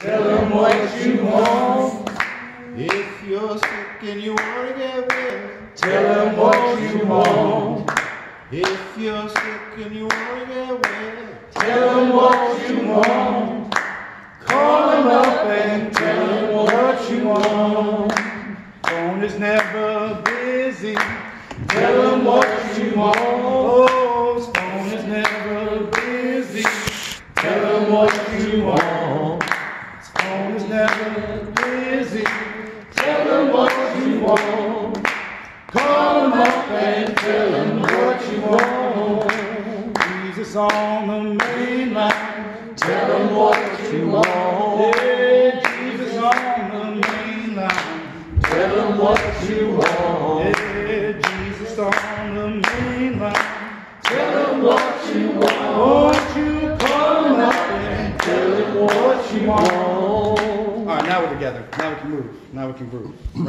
Tell them what you want. If you're sick and you wanna get well, Tell them what you want. if you're sick and you wanna get well, Tell them what you want. Call them up and tell them what you want. phone is never busy. Tell them what you want. Oh, phone is never busy. Tell them what you want. Never busy. Tell them what you want. Call them up and tell them what you want. Jesus on the main line. Tell them what you want. Yeah, Jesus on the main line. Tell them what you want. Yeah, Jesus on the main line. Tell them what you want. Won't you come up and Tell them what you want. Now we're together. Now we can move. Now we can groove. Right?